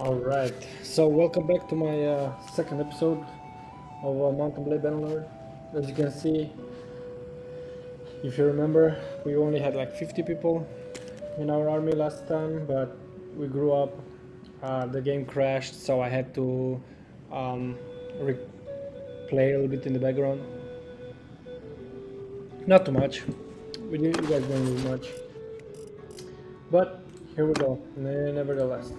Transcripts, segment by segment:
Alright, so welcome back to my uh, second episode of uh, Mount & Blade Bannerlord. As you can see, if you remember, we only had like 50 people in our army last time, but we grew up, uh, the game crashed, so I had to um, play a little bit in the background. Not too much, we, you guys don't lose much. But here we go, nevertheless.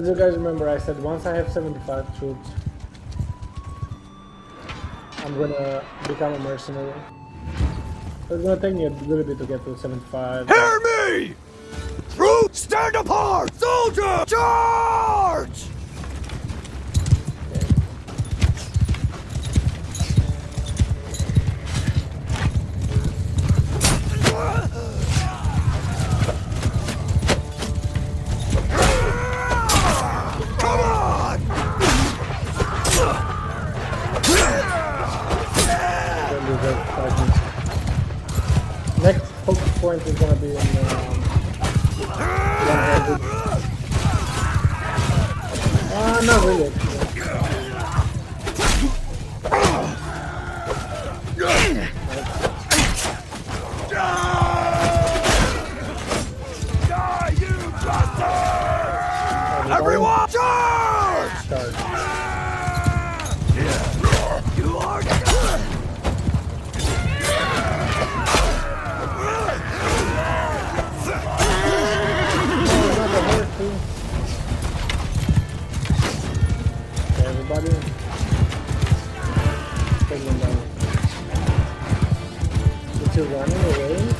As you guys remember, I said once I have 75 troops, I'm gonna become a mercenary. It's gonna take me a little bit to get to 75. Hear me! Troops, stand apart! Soldier, charge! You're running away?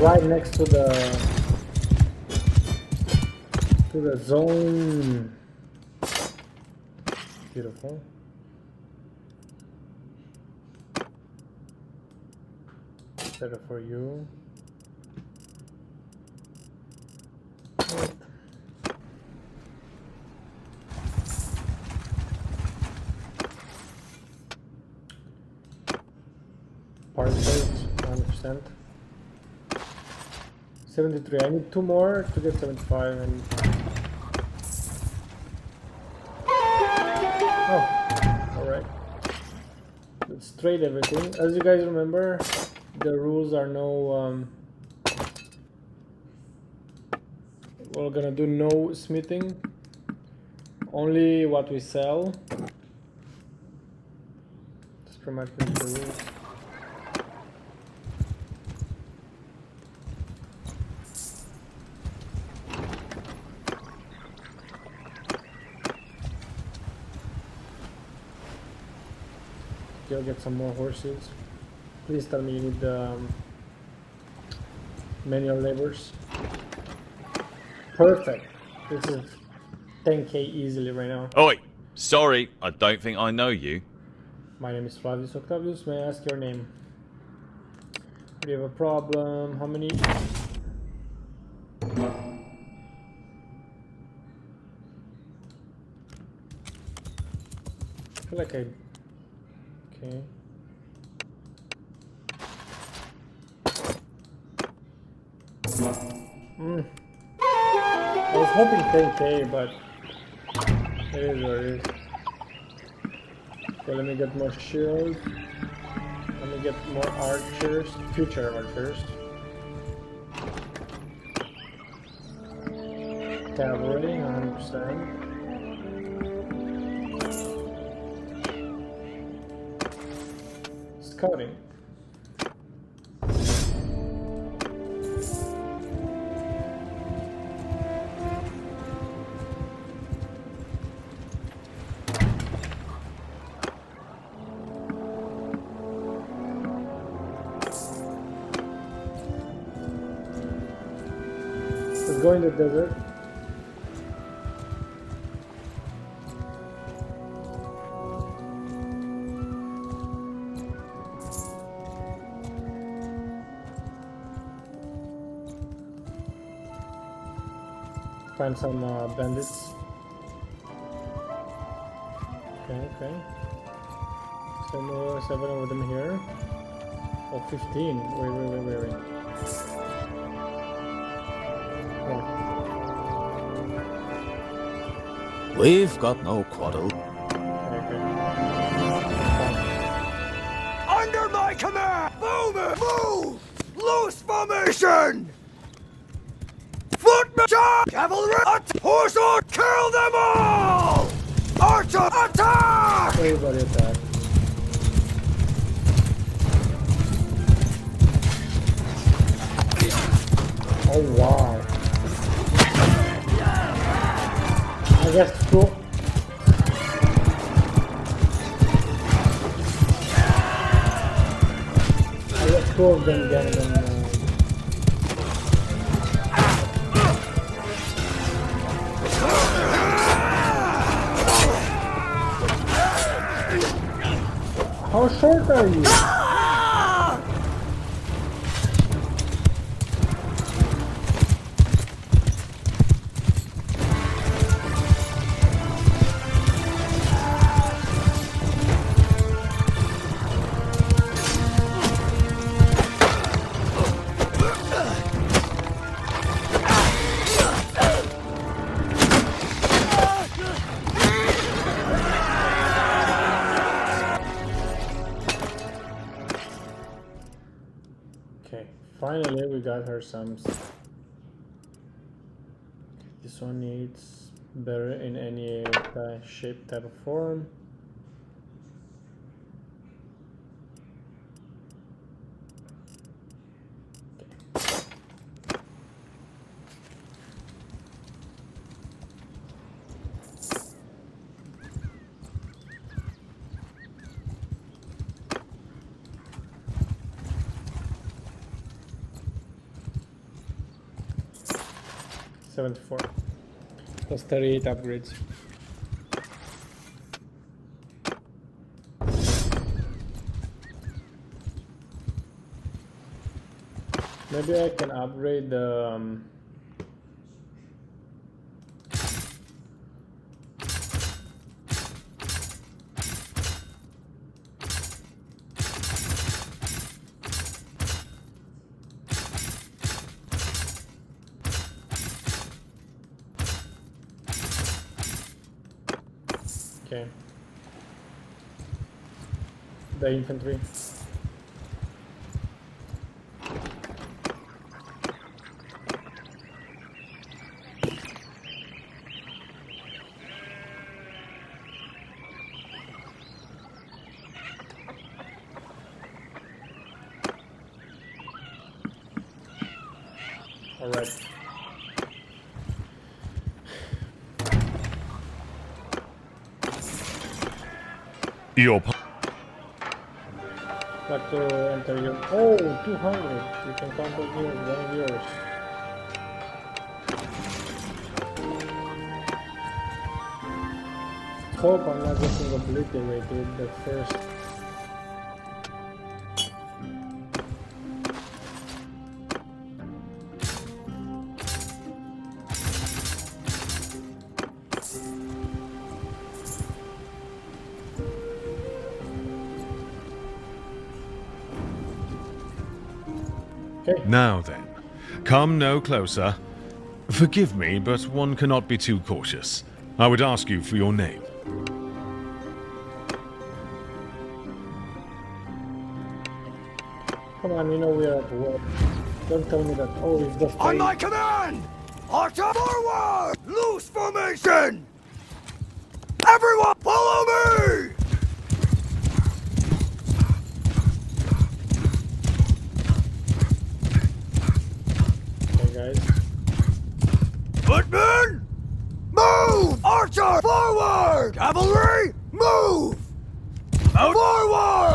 Right next to the to the zone. Beautiful. Better for you. Part 100%. 73. I need two more to get 75 and Oh, alright. Let's trade everything. As you guys remember, the rules are no um, we're gonna do no smithing. Only what we sell. That's pretty much the rules. Go get some more horses. Please tell me you need um, manual labors. Perfect. This is 10k easily right now. Oi, sorry, I don't think I know you. My name is Flavius Octavius. May I ask your name? We have a problem? How many? I feel like I. Okay. Mm. I was hoping 10k, but it is what it is. Okay, let me get more shields. Let me get more archers, future archers. Cavalry, 100%. Scouting. Find some uh, bandits. Okay, okay. Seven, uh, seven of them here. Oh, 15. Wait, wait, wait, wait, wait. Oh, We've got no quarrel. okay, okay. Under my command! Boomer! Move! Loose formation! Charge! Cavalry! At- Horse or kill them all! Archer! Attack! Everybody attack. Oh wow. I guess two. I guess two of them get how short are you? Her some. This one needs better in any shape, type, of form. Seventy-four. Plus thirty-eight upgrades. Maybe I can upgrade the. Um, okay. The infantry. All right. Your p- Your. Oh, 200. You can me with one of yours. Hope I'm not getting obliterated the first. Now then, come no closer. Forgive me, but one cannot be too cautious. I would ask you for your name. Come on, you know we are at war. Don't tell me that. Oh, it's the On my command! Archer forward! Loose formation! Everyone follow me! guys. Footmen! Move! Archer! Forward! Cavalry! Move! Out forward!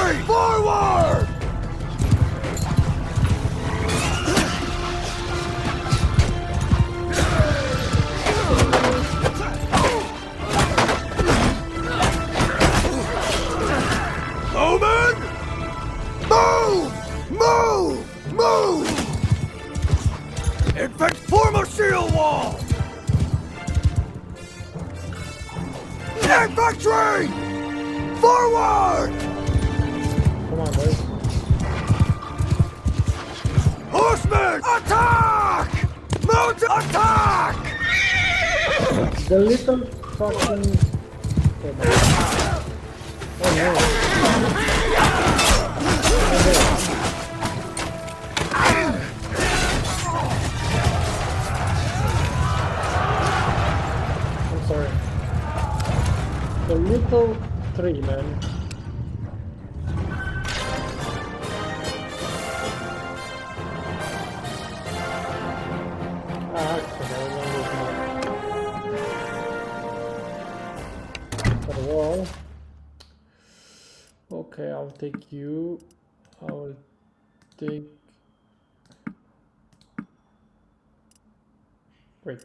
Infantry, forward! Take. Wait.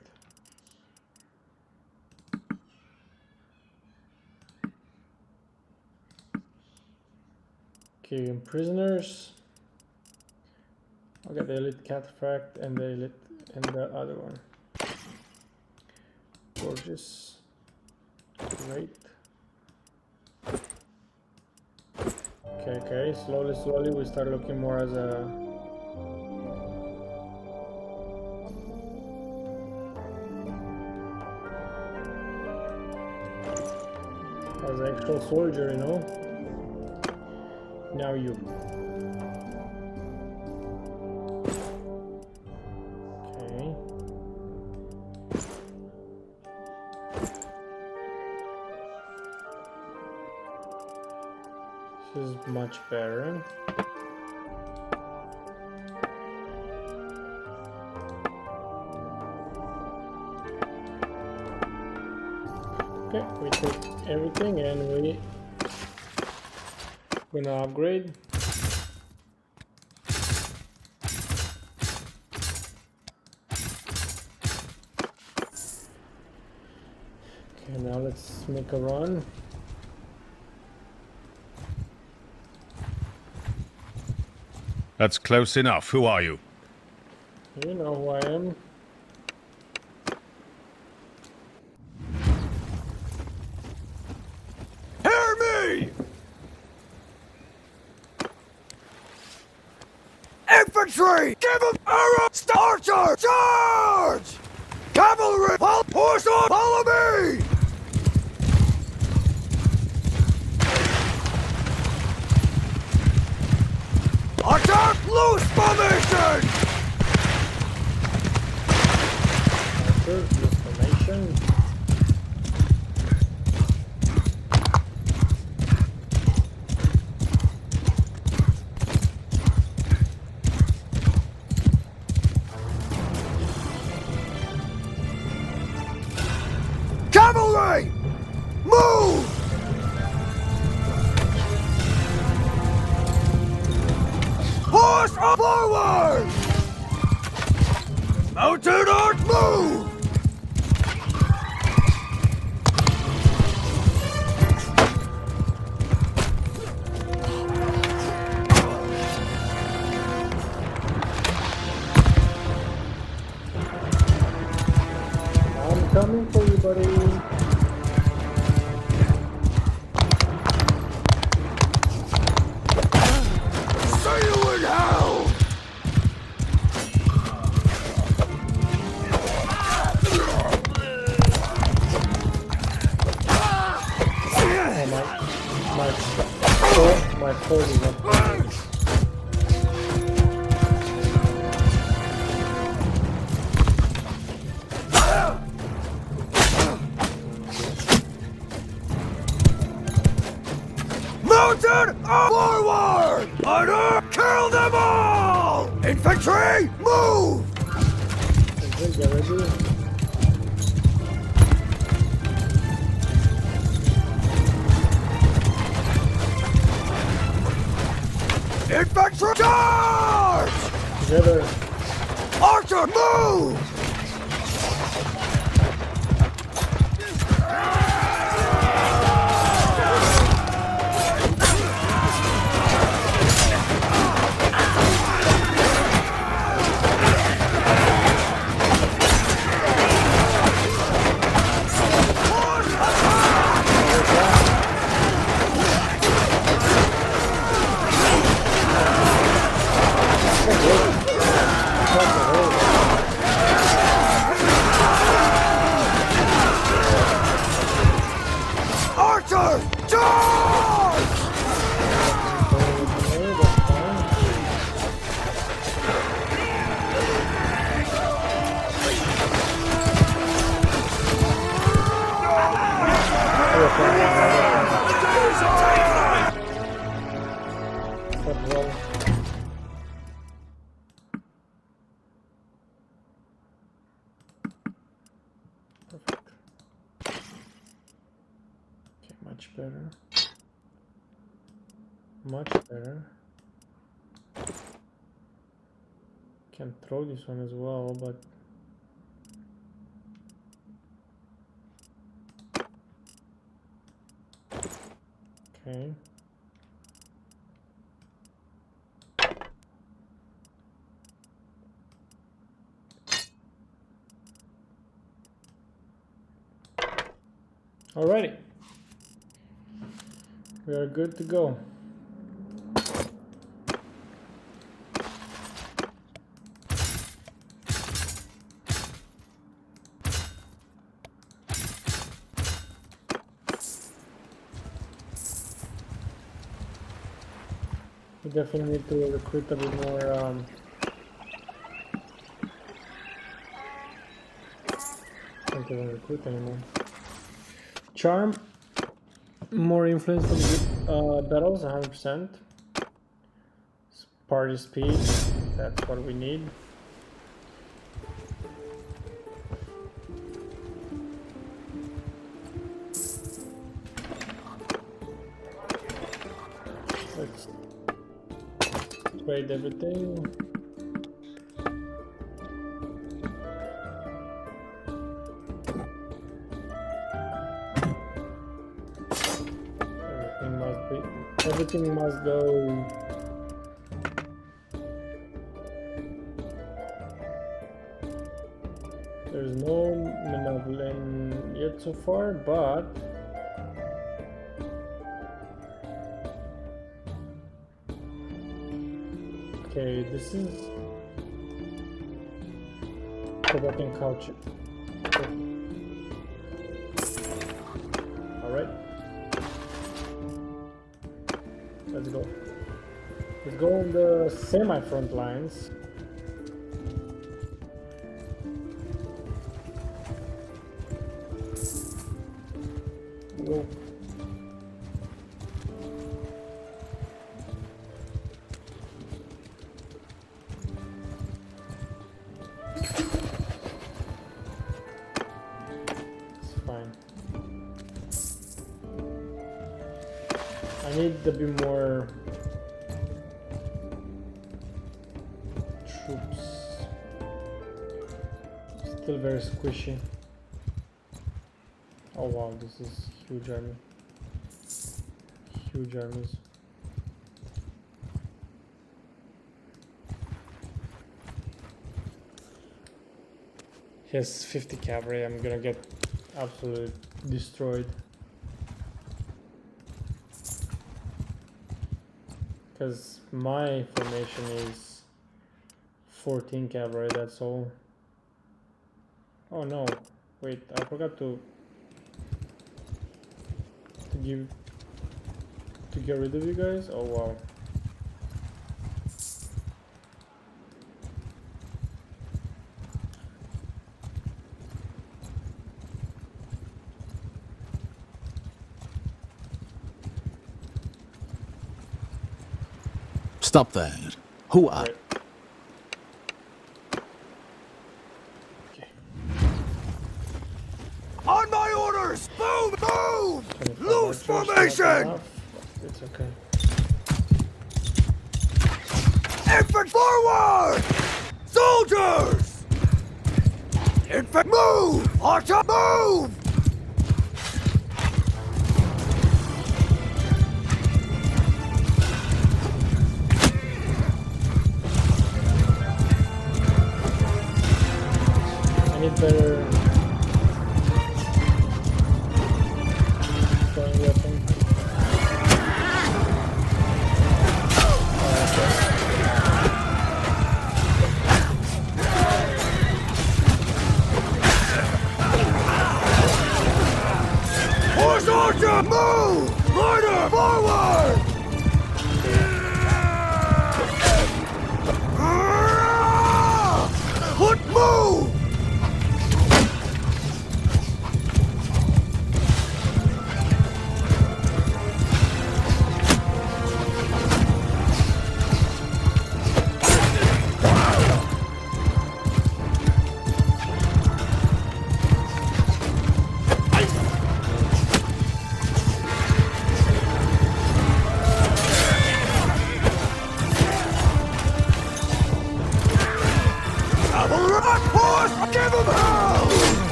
Okay, prisoners. Get the elite cataphract and the elite and the other one. Gorgeous. Great. Okay, okay, slowly, slowly we start looking more as a as an actual soldier, you know. Now you. Gonna upgrade. Okay, now let's make a run. That's close enough. Who are you? You know who I am. Mounted arch move! Throw this one as well, but okay. Alrighty. We are good to go. Definitely need to recruit a bit more um, can't even recruit anymore. Charm, more influence from uh, battles, 100%. Party speed, that's what we need. Trade everything. Everything must be. Everything must go. There's no Minoblin yet so far, but okay, this is forgotten culture. All right. Let's go. Let's go on the semi front lines. Is huge army. Huge armies. He has 50 cavalry, I'm gonna get absolutely destroyed. Because my formation is 14 cavalry, that's all. Oh no, wait, I forgot to to give to get rid of you guys? Oh wow. Stop that. Who are... Right. Okay. On my orders! Move! Move! 25 Loose archers, not formation! It's okay. Infant forward! Soldiers! Infant move! Archer move! I need better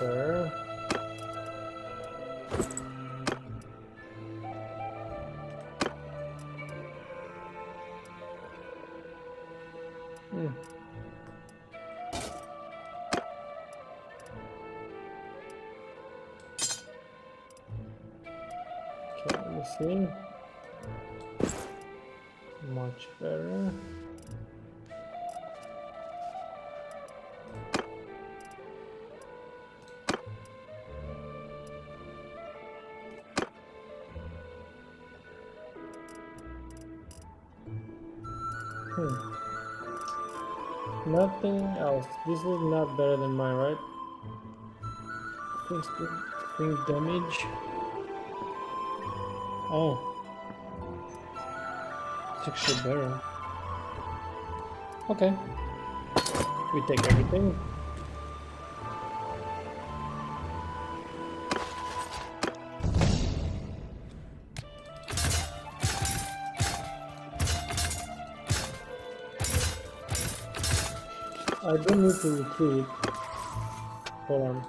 Okay. Hmm. Okay, let me see. Much better. Hmm. Nothing else. This is not better than mine, right? Thing damage. Oh. It's actually better. Okay. We take everything. Need to retreat. Hold on.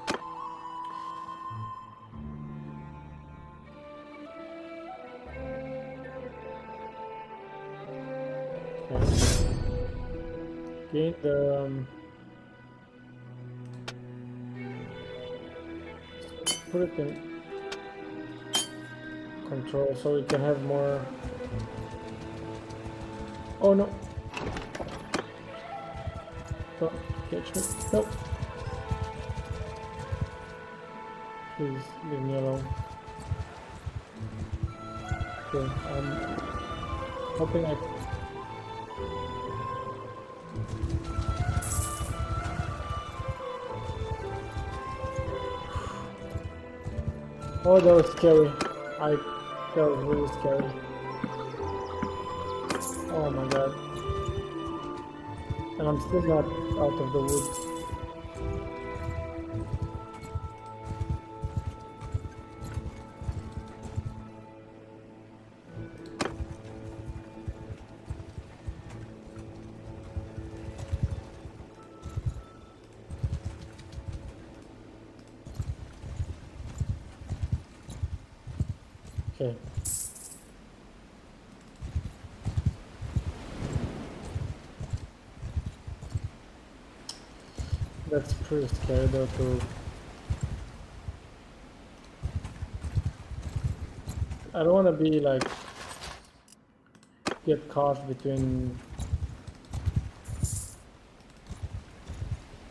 Okay. Gain the um, put it in control so we can have more. Oh no! Catch. Nope. Please leave me alone. Okay, I'm hoping I. Oh, that was scary. I. Was really scary. I'm still not out of the woods. Okay. That's pretty scary though to I don't wanna be like get caught between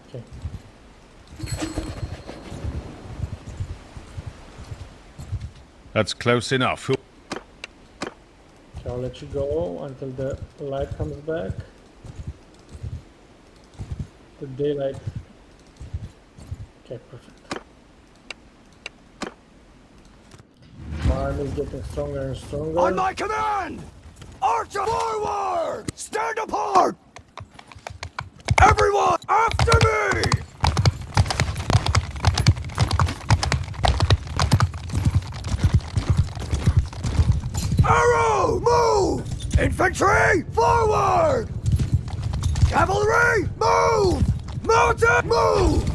Okay. That's close enough. I'll let you go until the light comes back. The daylight. Okay, perfect. My is getting stronger and stronger. On my command! Archer forward! Stand apart! Everyone, after me! Arrow, move! Infantry, forward! Cavalry, move! Mounted, move!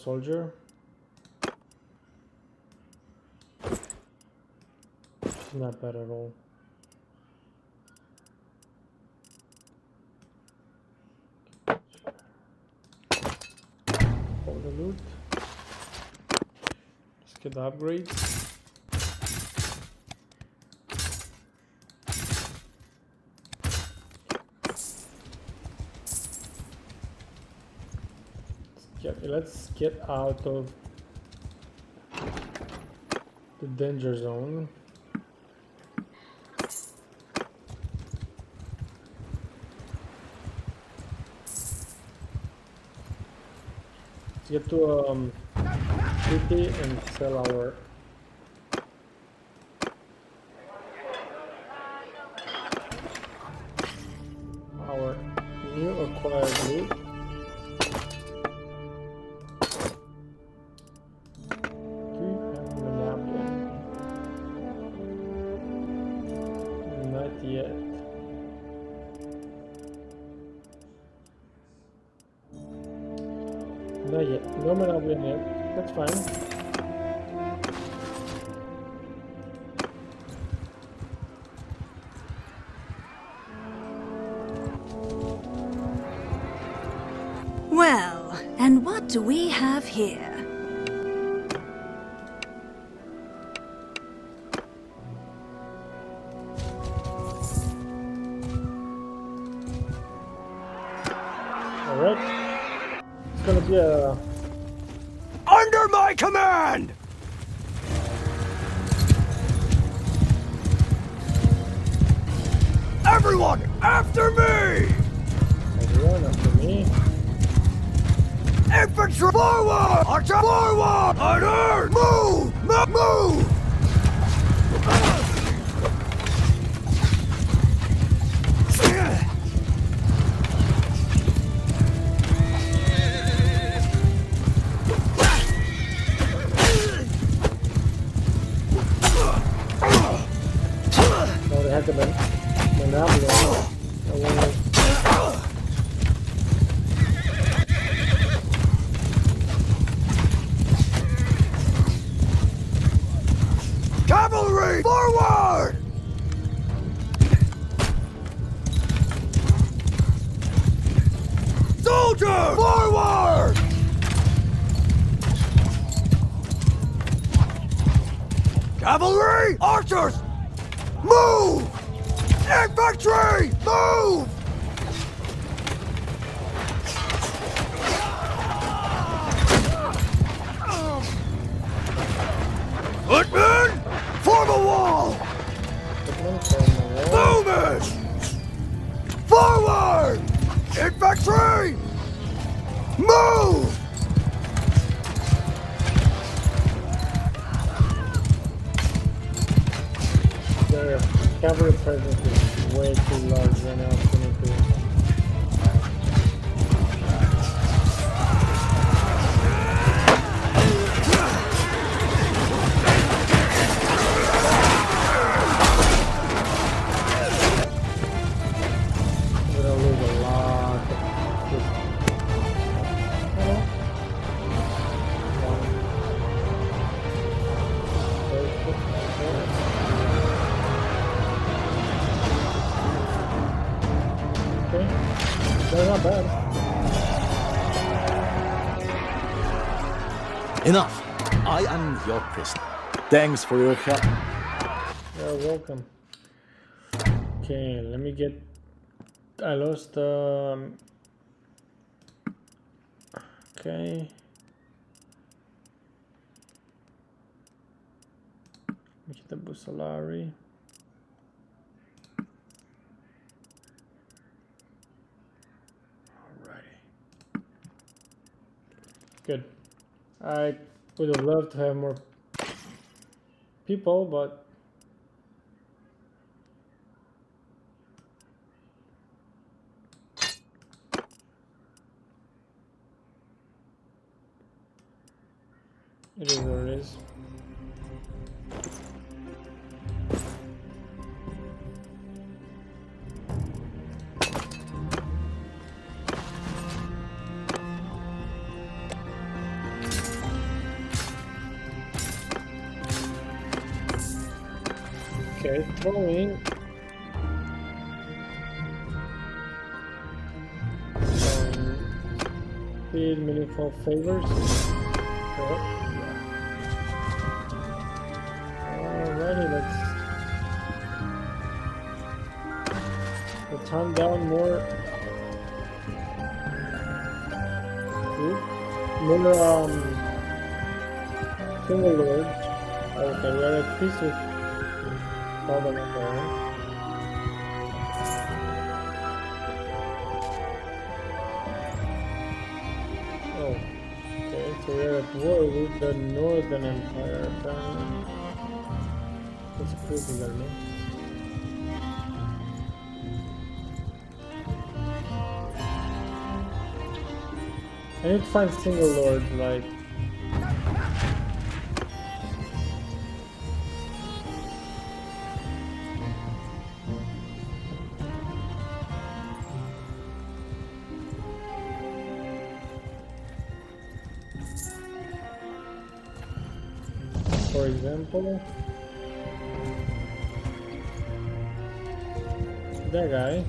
soldier. Not bad at all. All the loot. Let's get the upgrades. let's get out of the danger zone. Get to um, city and sell our your. Thanks for your help. You're welcome. Okay, let me get... I lost... Um... Okay... Get the Busolari. Alrighty. Good. I would have loved to have more people, but meaningful favors. Alrighty, let's let's hunt down more. Ooh, More um single lords. Okay, we are at peace with at war with the Northern Empire. apparently. Pretty good, no? I need to find single lords like example that guy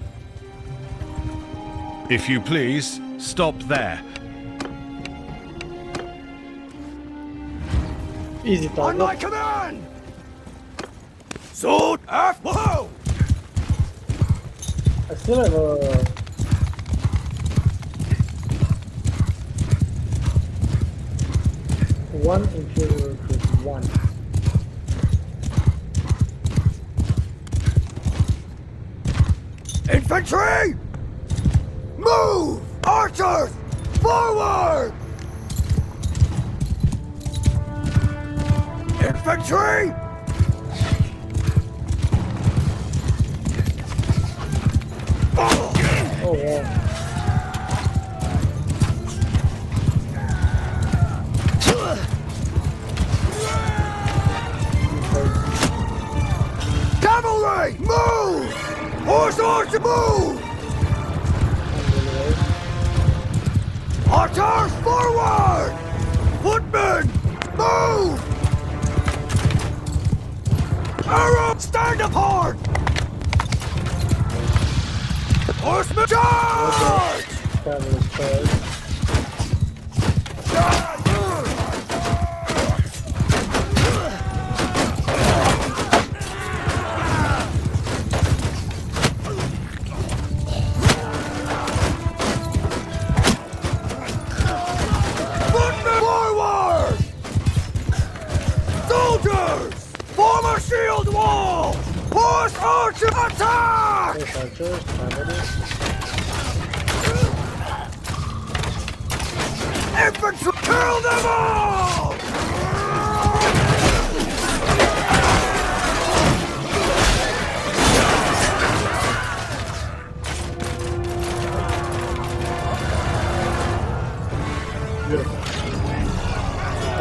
If you please, stop there. easy On my command! Sword, F, whoa! I still have a one imperial recruit one Move! Archers! Forward! Infantry! oh yeah move! Forward! Footmen, move! Stand! Horsemen, charge! Archer, attack! Horse archers cavalry Infantry, kill them all!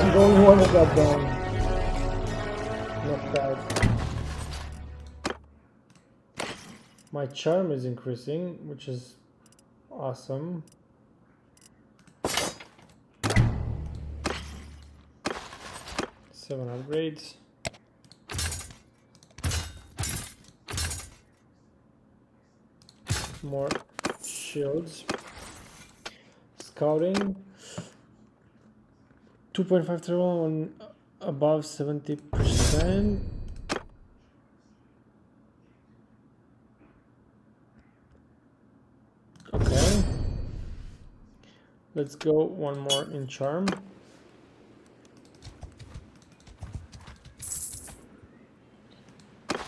I'm the only one that got down charm is increasing which is awesome. Seven upgrades. More shields. Scouting. 2.5 turbo on above 70 percent okay let's go one more in charm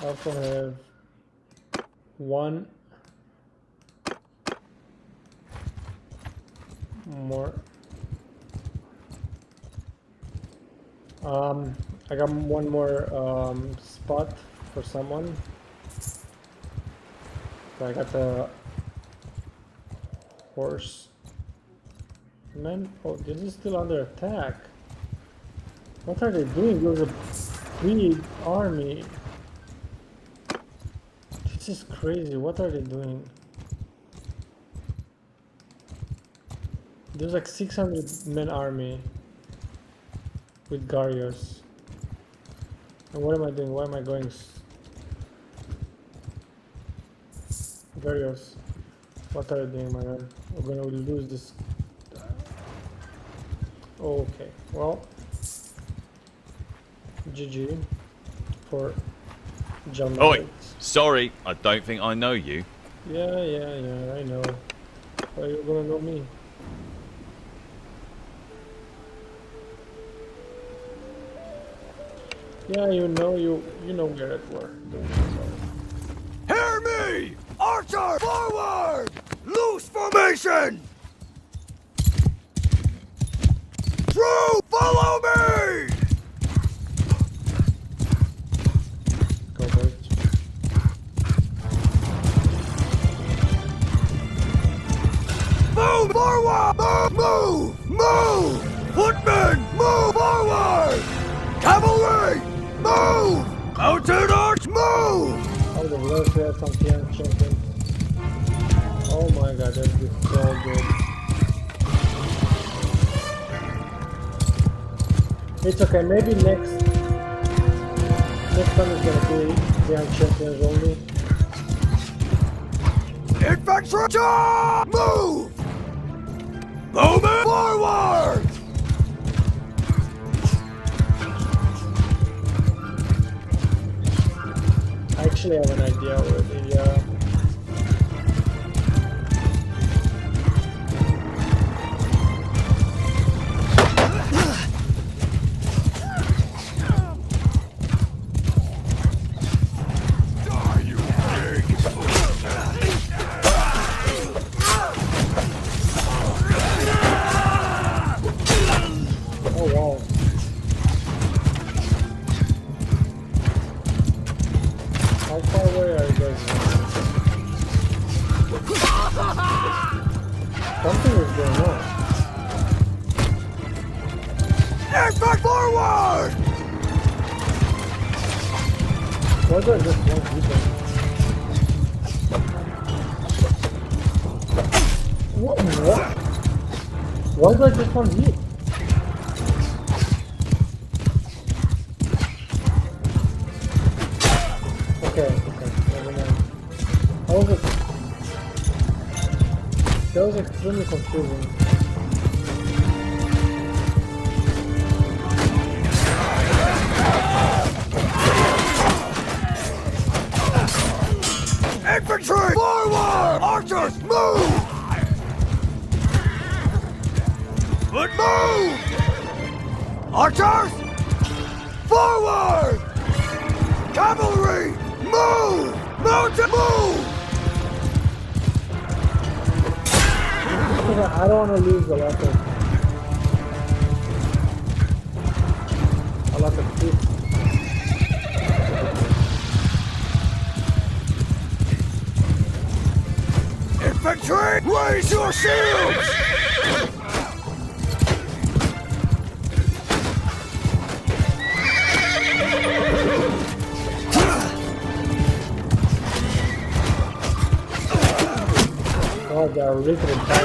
also have one more Um, I got one more um, spot for someone. So I got the horse. Man, oh, this is still under attack. What are they doing? There's a big army. This is crazy. What are they doing? There's like 600 men army with Garios. And what am I doing? Why am I going? s- Garios. What are you doing, my man? We're gonna lose this. Okay, well. GG for John. Oi! Sorry, I don't think I know you. Yeah, yeah, yeah, I know. How you gonna know me? Yeah, you know, you you know we're at war. Hear me! Archer, forward! Loose formation! Follow me! Go. Move forward! Move! Move! Move! Footmen, move forward! Cavalry, move! Mounted arch, move! Oh, the rest have some Fian champion. Oh my god, that is so good. It's okay, maybe next next time it's gonna be Fian champions only. Infantry, charge! Move! Moving forward! I actually have an idea already, I just want hit? Okay, okay, never mind. How was it? That was extremely confusing. Shields! God, oh, they are really bad.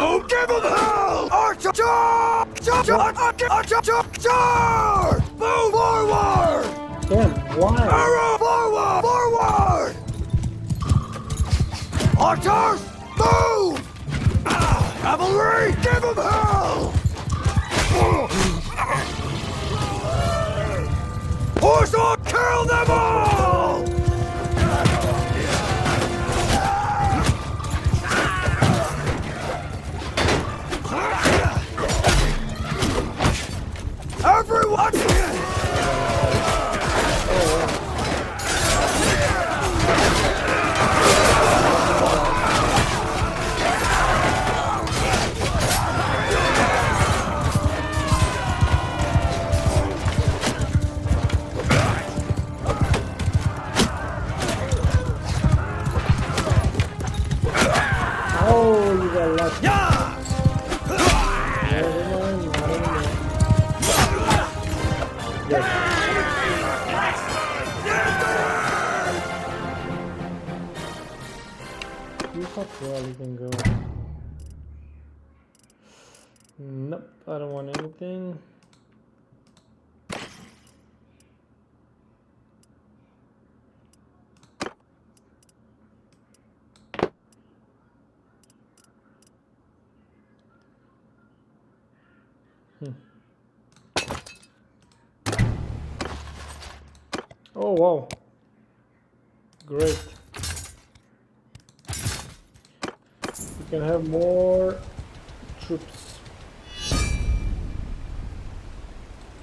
Oh, give them hell! Archer, charge! Archer, charge! Charge! Move forward! Damn, why? Arrow forward! Forward! Archers, move! Cavalry, give them hell! Horse on, kill them all! Everyone! well you can go nope I don't want anything Hmm. Oh wow, great. Can have more troops.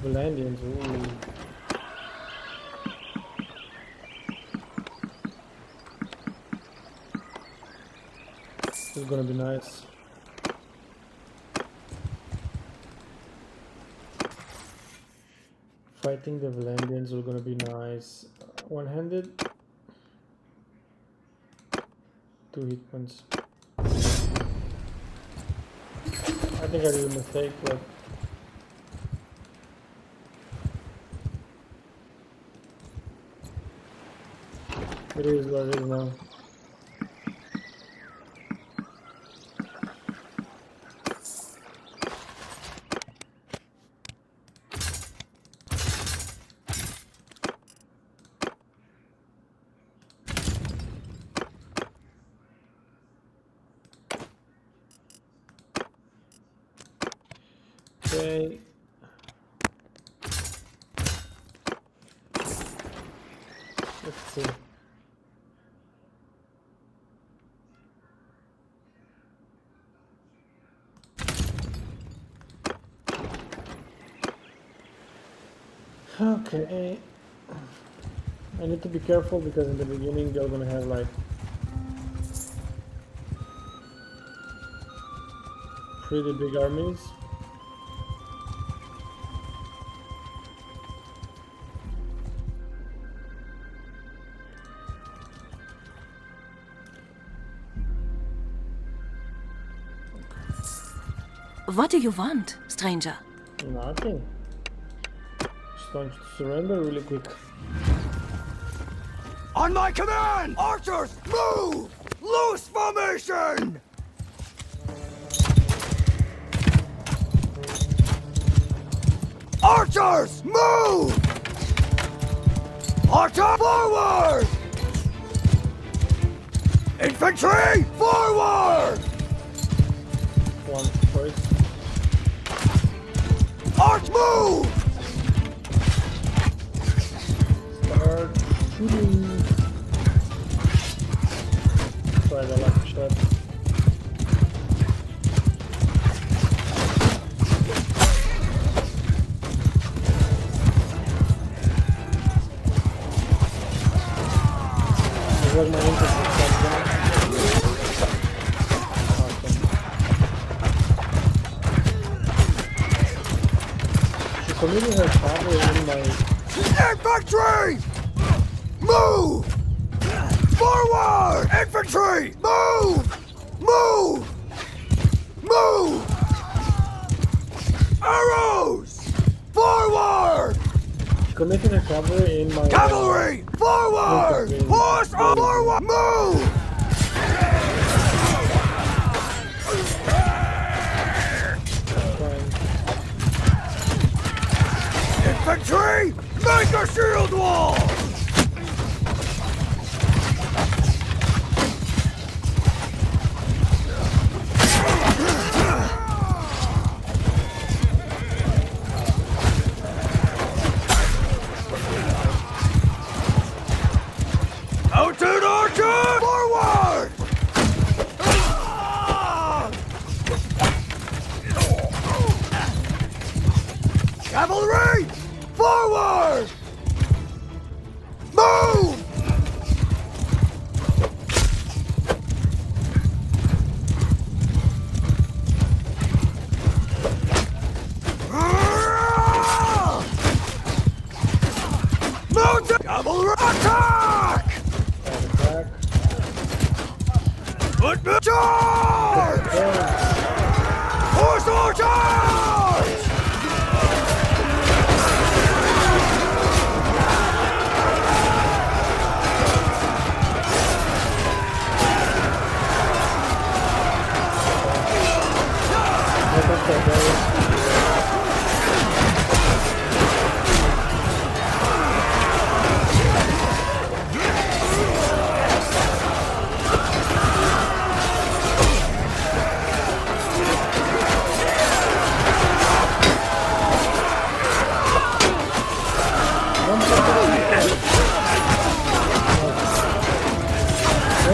Vlandians, ooh. This is gonna be nice. Fighting the Vlandians are gonna be nice. One-handed. Two hit points. I think I did a mistake, but it is what it is now. Okay. Let's see. Okay. I need to be careful because in the beginning they're gonna have like pretty big armies. What do you want, stranger? Nothing. Just want to surrender really quick. On my command! Archers, move! Loose formation! Archers, move! Archer, forward! Infantry, forward! One choice. Arch, move! Start shooting. Try the shot. It was my interest in shotgun. Awesome. Her cover in my Infantry! Move! Infantry! Move! Move! Move! Arrows! Forward! committed a cover in my Cavalry! Forward! Horse on forward! Move! Infantry! Make a shield wall! Cavalry attack! Attack. Put me charge! Or charge!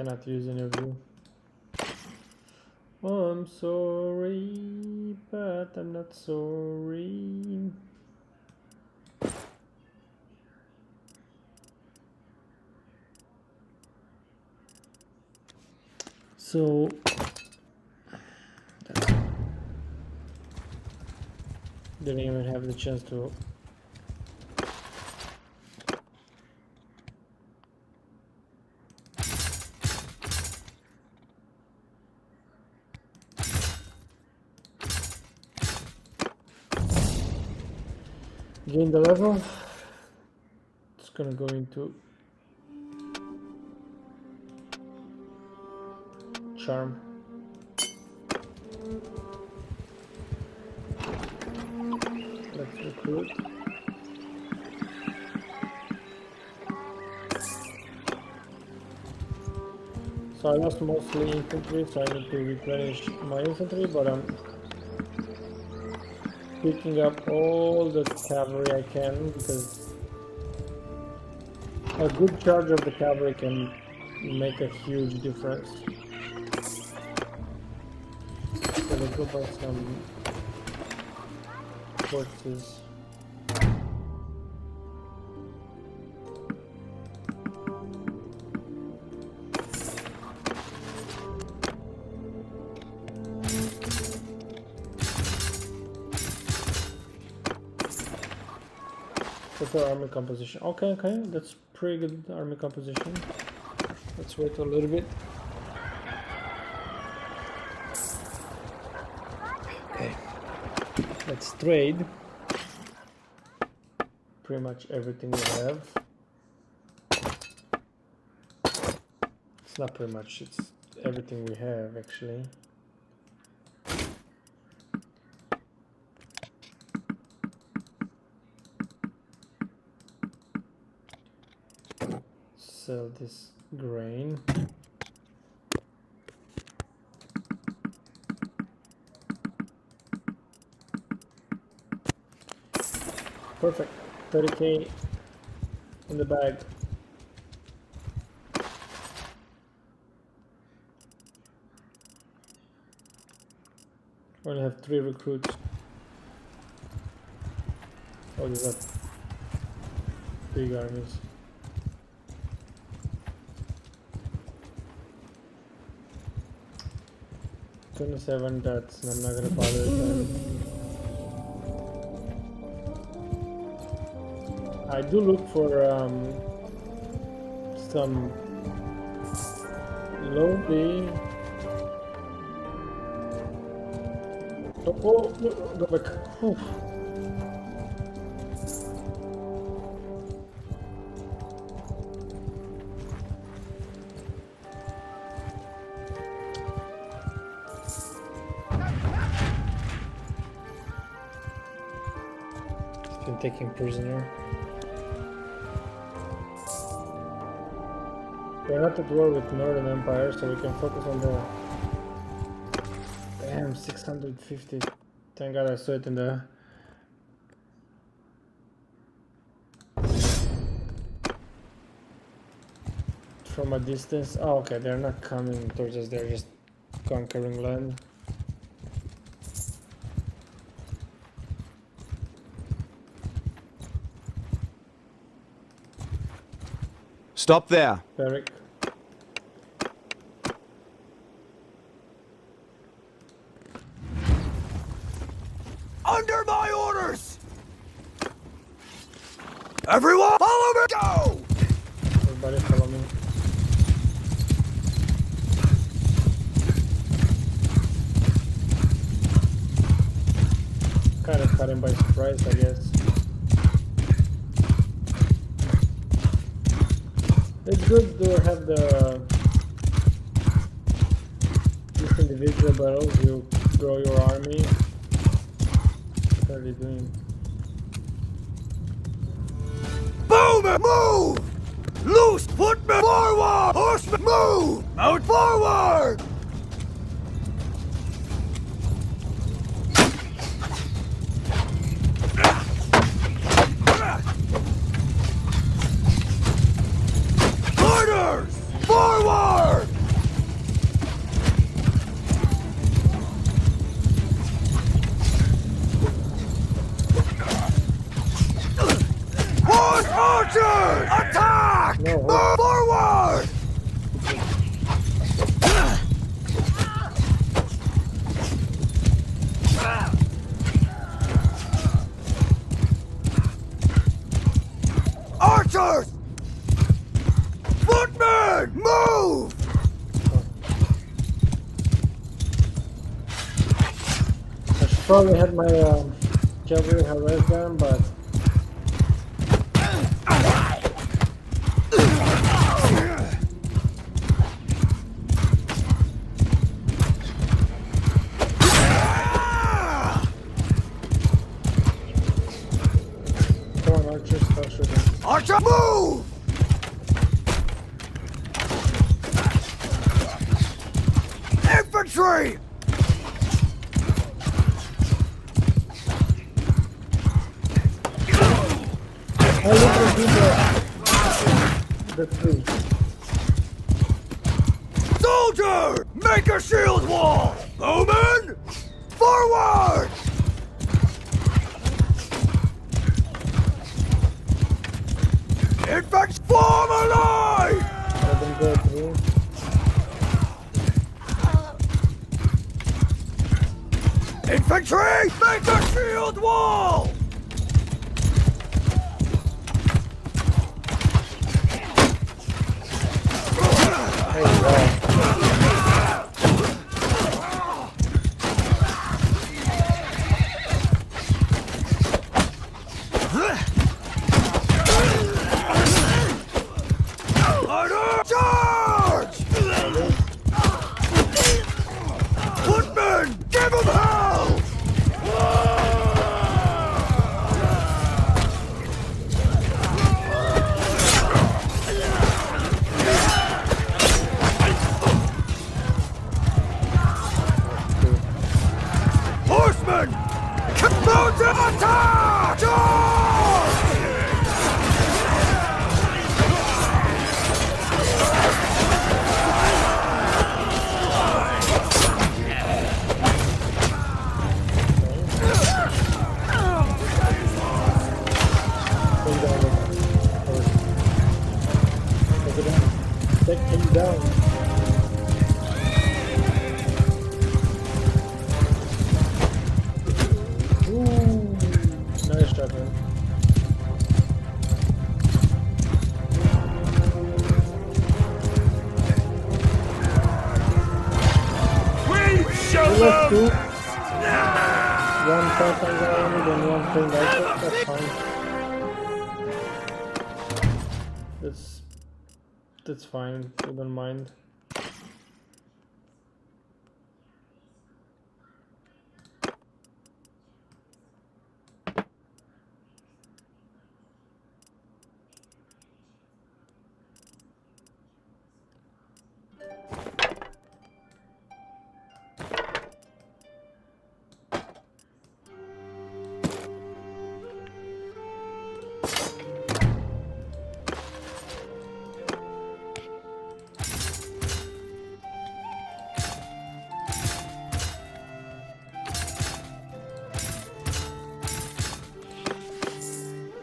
cannot use any of you. Oh, I'm sorry, but I'm not sorry. So didn't even have the chance to gain the level. It's gonna go into charm. Let's recruit. So I lost mostly infantry, so I need to replenish my infantry, but I'm picking up all the cavalry I can because a good charge of the cavalry can make a huge difference. So let's go buy some horses. Our army composition? Okay, okay, that's pretty good army composition. Let's wait a little bit. Okay, let's trade. Pretty much everything we have. It's not pretty much, it's everything we have actually. sell this grain. Perfect. 30k in the bag. Only have three recruits. Oh, these are big armies. Twenty-seven dots. I'm not gonna bother with them. I do look for um, some lowly. Oh, oh, go back. Oof. Taken prisoner. We're not at war with Northern Empire, so we can focus on the. Damn, 650. Thank God I saw it in the. From a distance. Oh, okay, they're not coming towards us, they're just conquering land. Stop there. Beric. Under my orders! Everyone, follow me! Go! Everybody follow me. Kind of caught him by surprise, I guess. It's good to have the these individual battles. You grow your army. What are they doing? Boom! Move! Loose! Footmen! Forward! Horsemen! Move! Out forward! I had my um, wall! Fine.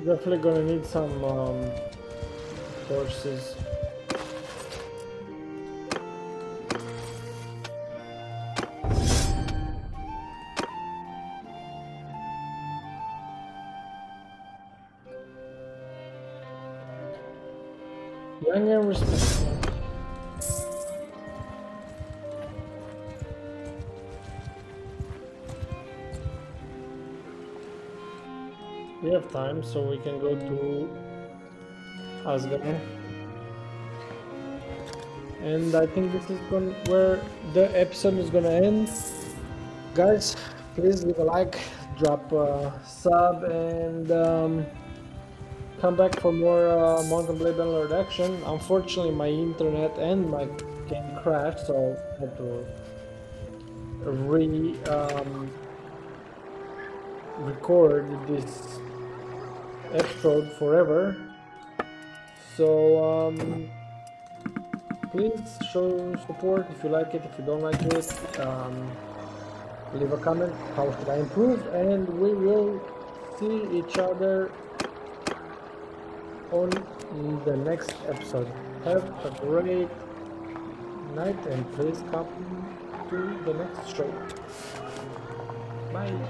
Definitely gonna need some um, horses. Time, so we can go to Asgard. And I think this is going where the episode is gonna end. Guys, please leave a like, drop a sub, and um, come back for more uh, Mount & Blade Bannerlord action. Unfortunately, my internet and my game crashed, so I had to re um, record this episode forever. So um, please show support if you like it. If you don't like it, um, leave a comment. How should I improve? And we will see each other on the next episode. Have a great night and please come to the next show. Bye.